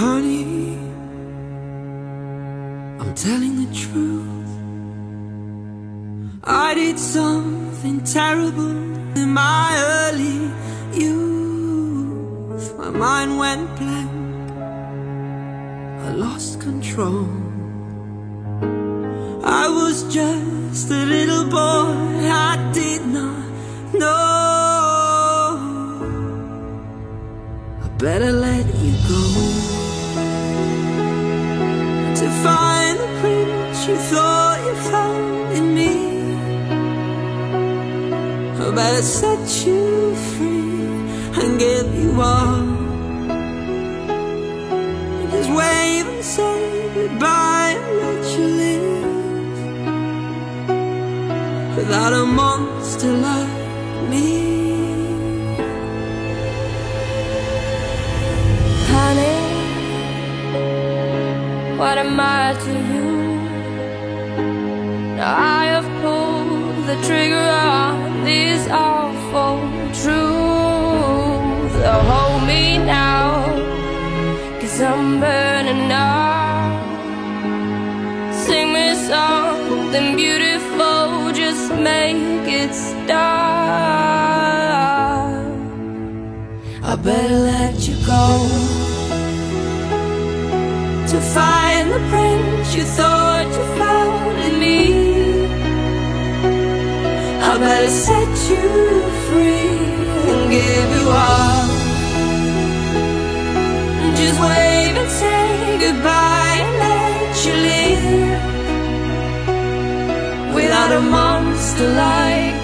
Honey, I'm telling the truth. I did something terrible in my early youth. My mind went blank, I lost control. I was just a little boy, I did not know. I better let you go to find the prince you thought you found in me. I better set you free and give you all. Just wave and say goodbye and let you live without a monster like me. What am I to you? Now I have pulled the trigger on this awful truth. Oh, hold me now, cause I'm burning up. Sing me something beautiful, just make it stop. I better let you go to find prince you thought you found in me. I better set you free and give you all. Just wave and say goodbye and let you live without a monster like